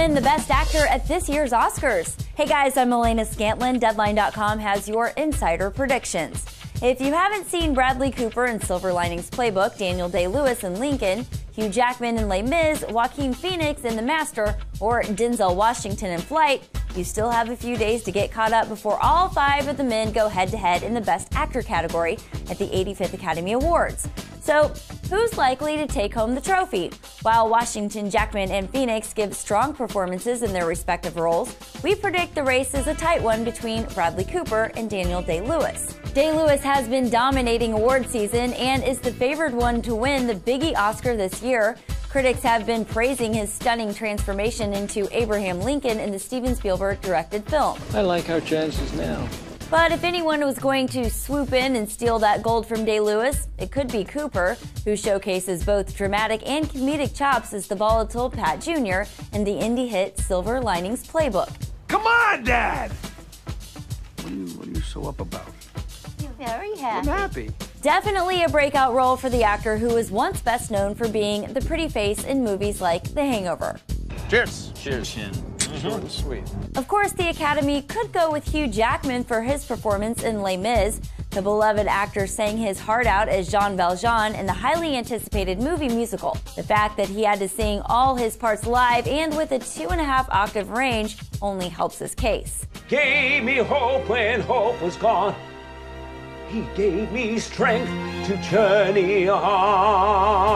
win the Best Actor at this year's Oscars? Hey guys, I'm Elena Scantlin. Deadline.com has your insider predictions. If you haven't seen Bradley Cooper in Silver Linings Playbook, Daniel Day Lewis in Lincoln, Hugh Jackman in Les Mis, Joaquin Phoenix in The Master, or Denzel Washington in Flight, you still have a few days to get caught up before all five of the men go head to head in the Best Actor category at the 85th Academy Awards. So, who's likely to take home the trophy? While Washington, Jackman, and Phoenix give strong performances in their respective roles, we predict the race is a tight one between Bradley Cooper and Daniel Day Lewis. Day Lewis has been dominating award season and is the favored one to win the Biggie Oscar this year. Critics have been praising his stunning transformation into Abraham Lincoln in the Steven Spielberg directed film. I like our chances now. But if anyone was going to swoop in and steal that gold from Day Lewis, it could be Cooper, who showcases both dramatic and comedic chops as the volatile Pat Jr. in the indie hit Silver Linings Playbook. Come on, Dad! What are you, what are you so up about? You're very happy. I'm happy. Definitely a breakout role for the actor who was once best known for being the pretty face in movies like The Hangover. Cheers. Cheers. Mm-hmm. Short and sweet. Of course, the Academy could go with Hugh Jackman for his performance in Les Mis. The beloved actor sang his heart out as Jean Valjean in the highly anticipated movie musical. The fact that he had to sing all his parts live and with a two and a half octave range only helps his case. Gave me hope when hope was gone. He gave me strength to journey on.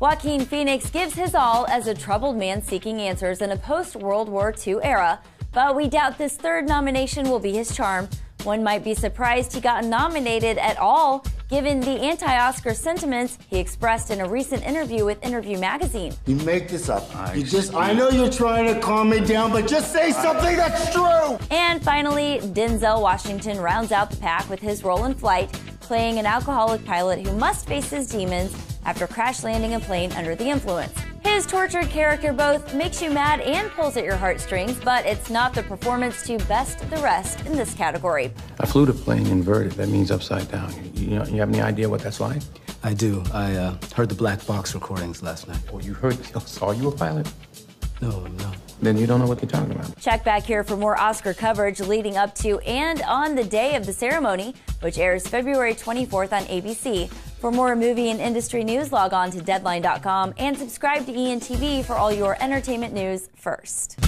Joaquin Phoenix gives his all as a troubled man seeking answers in a post World War II era, but we doubt this third nomination will be his charm. One might be surprised he got nominated at all, given the anti Oscar sentiments he expressed in a recent interview with Interview Magazine. You make this up. you just, I know you're trying to calm me down, but just say something that's true. And finally, Denzel Washington rounds out the pack with his role in Flight, playing an alcoholic pilot who must face his demons after crash landing a plane under the influence. His tortured character both makes you mad and pulls at your heartstrings, but it's not the performance to best the rest in this category. I flew the plane inverted. That means upside down. You, know, you have any idea what that's like? I do. I uh, heard the black box recordings last night. Oh, you heard? Saw you a pilot? No, no. Then you don't know what they're talking about. Check back here for more Oscar coverage leading up to and on the day of the ceremony, which airs February 24th on ABC. For more movie and industry news, log on to Deadline.com and subscribe to ENTV for all your entertainment news first.